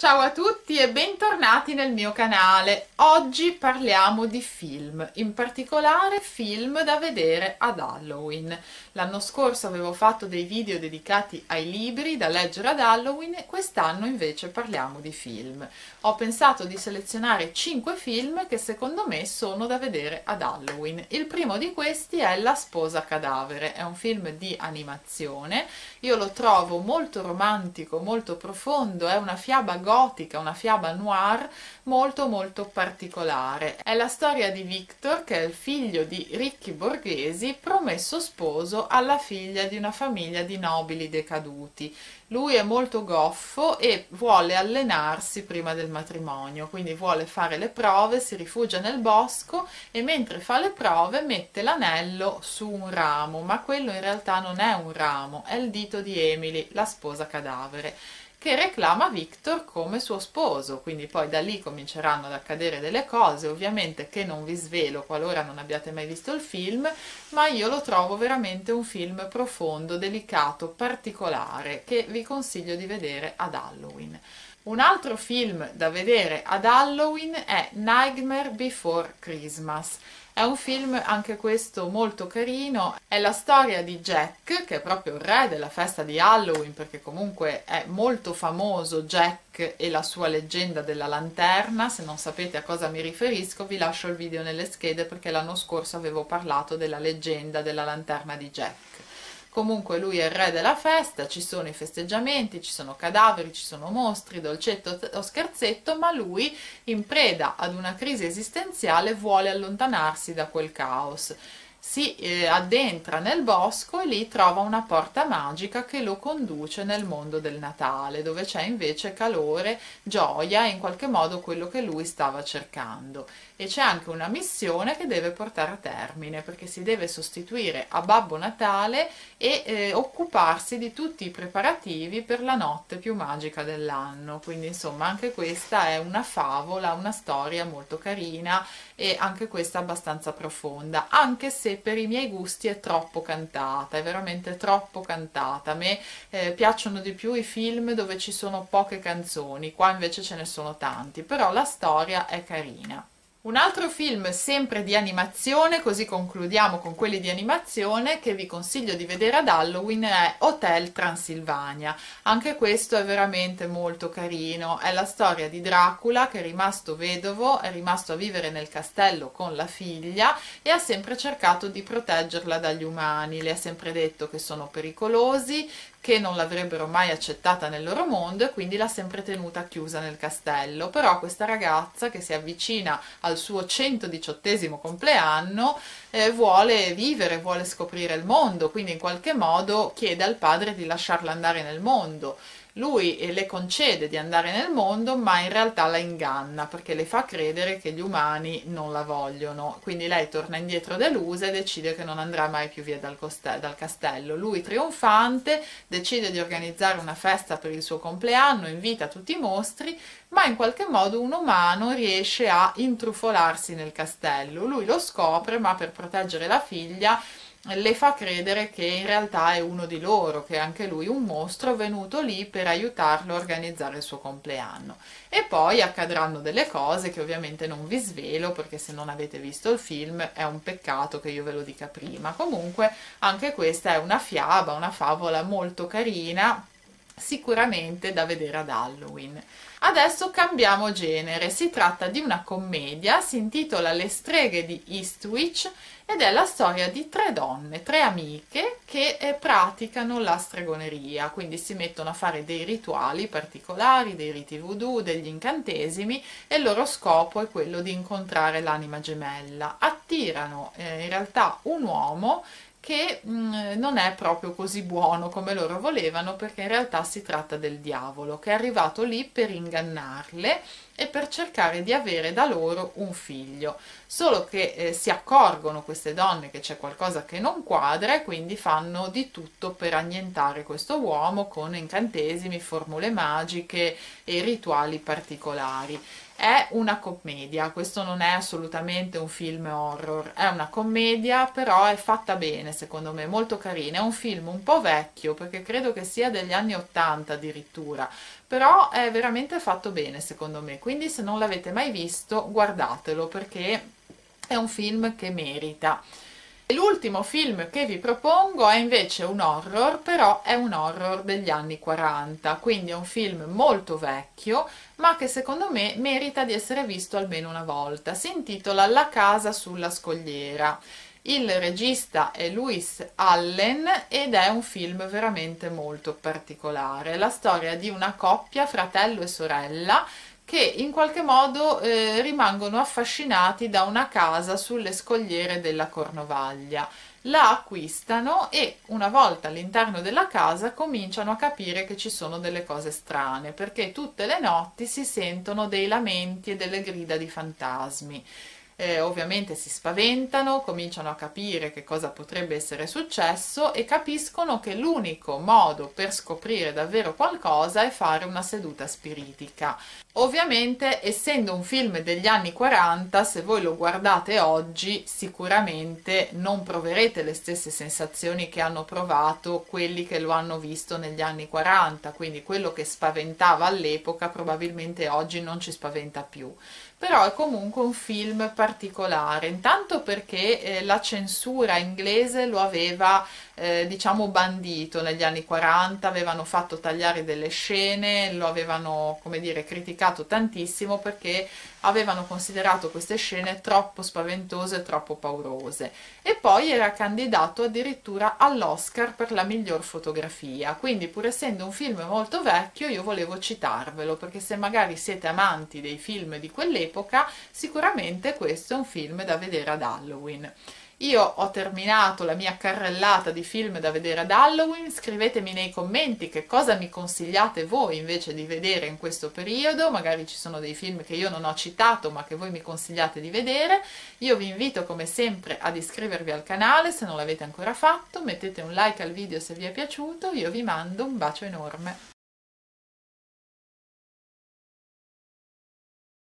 Ciao a tutti e bentornati nel mio canale. Oggi parliamo di film, in particolare film da vedere ad Halloween. L'anno scorso avevo fatto dei video dedicati ai libri da leggere ad Halloween quest'anno invece parliamo di film. Ho pensato di selezionare 5 film che secondo me sono da vedere ad Halloween. Il primo di questi è La sposa cadavere, è un film di animazione. Io lo trovo molto romantico, molto profondo, è una fiaba una fiaba noir molto molto particolare. È la storia di Victor, che è il figlio di ricchi borghesi, promesso sposo alla figlia di una famiglia di nobili decaduti. Lui è molto goffo e vuole allenarsi prima del matrimonio, quindi vuole fare le prove, si rifugia nel bosco e mentre fa le prove mette l'anello su un ramo, ma quello in realtà non è un ramo, è il dito di Emily, la sposa cadavere che reclama Victor come suo sposo, quindi poi da lì cominceranno ad accadere delle cose, ovviamente che non vi svelo qualora non abbiate mai visto il film, ma io lo trovo veramente un film profondo, delicato, particolare, che vi consiglio di vedere ad Halloween. Un altro film da vedere ad Halloween è Nightmare Before Christmas. È un film anche questo molto carino, è la storia di Jack, che è proprio il re della festa di Halloween, perché comunque è molto famoso Jack e la sua leggenda della lanterna, se non sapete a cosa mi riferisco vi lascio il video nelle schede perché l'anno scorso avevo parlato della leggenda della lanterna di Jack. Comunque lui è il re della festa, ci sono i festeggiamenti, ci sono cadaveri, ci sono mostri, dolcetto o scherzetto, ma lui, in preda ad una crisi esistenziale, vuole allontanarsi da quel caos si eh, addentra nel bosco e lì trova una porta magica che lo conduce nel mondo del Natale, dove c'è invece calore, gioia e in qualche modo quello che lui stava cercando. E c'è anche una missione che deve portare a termine, perché si deve sostituire a Babbo Natale e eh, occuparsi di tutti i preparativi per la notte più magica dell'anno. Quindi insomma anche questa è una favola, una storia molto carina e anche questa abbastanza profonda, anche se per i miei gusti è troppo cantata, è veramente troppo cantata. A me eh, piacciono di più i film dove ci sono poche canzoni, qua invece ce ne sono tanti, però la storia è carina. Un altro film sempre di animazione, così concludiamo con quelli di animazione, che vi consiglio di vedere ad Halloween è Hotel Transilvania. Anche questo è veramente molto carino, è la storia di Dracula che è rimasto vedovo, è rimasto a vivere nel castello con la figlia e ha sempre cercato di proteggerla dagli umani, le ha sempre detto che sono pericolosi, che non l'avrebbero mai accettata nel loro mondo e quindi l'ha sempre tenuta chiusa nel castello. Però questa ragazza che si avvicina al suo 118 compleanno eh, vuole vivere, vuole scoprire il mondo, quindi in qualche modo chiede al padre di lasciarla andare nel mondo lui le concede di andare nel mondo ma in realtà la inganna perché le fa credere che gli umani non la vogliono. Quindi lei torna indietro delusa e decide che non andrà mai più via dal, dal castello. Lui trionfante decide di organizzare una festa per il suo compleanno invita tutti i mostri ma in qualche modo un umano riesce a intrufolarsi nel castello. Lui lo scopre ma per proteggere la figlia le fa credere che in realtà è uno di loro, che anche lui un mostro venuto lì per aiutarlo a organizzare il suo compleanno. E poi accadranno delle cose che ovviamente non vi svelo perché se non avete visto il film è un peccato che io ve lo dica prima. Comunque anche questa è una fiaba, una favola molto carina, sicuramente da vedere ad Halloween. Adesso cambiamo genere, si tratta di una commedia, si intitola Le streghe di Eastwich ed è la storia di tre donne, tre amiche che eh, praticano la stregoneria, quindi si mettono a fare dei rituali particolari, dei riti voodoo, degli incantesimi e il loro scopo è quello di incontrare l'anima gemella. Attirano eh, in realtà un uomo che mh, mm, non è proprio così buono come loro volevano perché in realtà si tratta del diavolo che è arrivato lì per ingannarle e per cercare di avere da loro un figlio. Solo che eh, si accorgono queste donne che c'è qualcosa che non quadra e quindi fanno di tutto per annientare questo uomo con incantesimi, formule magiche e rituali particolari È una commedia, questo non è assolutamente un film horror, è una commedia, però è fatta bene secondo me, molto carina. È un film un po' vecchio perché credo che sia degli anni 80 addirittura, però è veramente fatto bene secondo me, quindi se non l'avete mai visto guardatelo perché è un film che merita. L'ultimo film che vi propongo è invece un horror, però è un horror degli anni 40, quindi è un film molto vecchio, ma che secondo me merita di essere visto almeno una volta. Si intitola La casa sulla scogliera. Il regista è Louis Allen ed è un film veramente molto particolare. La storia di una coppia, fratello e sorella, che in qualche modo eh, rimangono affascinati da una casa sulle scogliere della Cornovaglia. La acquistano e una volta all'interno della casa cominciano a capire che ci sono delle cose strane perché tutte le notti si sentono dei lamenti e delle grida di fantasmi eh, ovviamente si spaventano, cominciano a capire che cosa potrebbe essere successo e capiscono che l'unico modo per scoprire davvero qualcosa è fare una seduta spiritica. Ovviamente, essendo un film degli anni 40, se voi lo guardate oggi, sicuramente non proverete le stesse sensazioni che hanno provato quelli che lo hanno visto negli anni 40, quindi quello che spaventava all'epoca probabilmente oggi non ci spaventa più però è comunque un film particolare, intanto perché eh, la censura inglese lo aveva eh, diciamo bandito. Negli anni 40, avevano fatto tagliare delle scene, lo avevano come dire criticato tantissimo perché avevano considerato queste scene troppo spaventose e troppo paurose. E poi era candidato addirittura all'Oscar per la miglior fotografia. Quindi pur essendo un film molto vecchio io volevo citarvelo perché se magari siete amanti dei film di quell'epoca sicuramente questo è un film da vedere ad Halloween io ho terminato la mia carrellata di film da vedere ad Halloween, scrivetemi nei commenti che cosa mi consigliate voi invece di vedere in questo periodo, magari ci sono dei film che io non ho citato ma che voi mi consigliate di vedere. Io vi invito come sempre ad iscrivervi al canale se non l'avete ancora fatto, mettete un like al video se vi è piaciuto, io vi mando un bacio enorme.